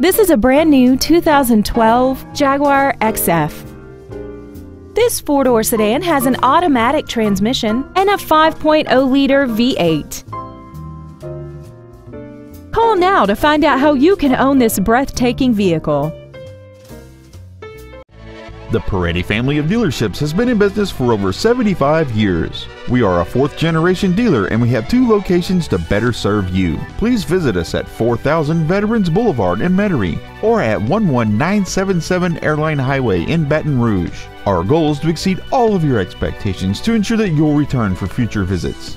This is a brand new 2012 Jaguar XF. This four door sedan has an automatic transmission and a 5.0 liter V8. Call now to find out how you can own this breathtaking vehicle. The Paretti family of dealerships has been in business for over 75 years. We are a fourth generation dealer and we have two locations to better serve you. Please visit us at 4000 Veterans Boulevard in Metairie or at 11977 Airline Highway in Baton Rouge. Our goal is to exceed all of your expectations to ensure that you'll return for future visits.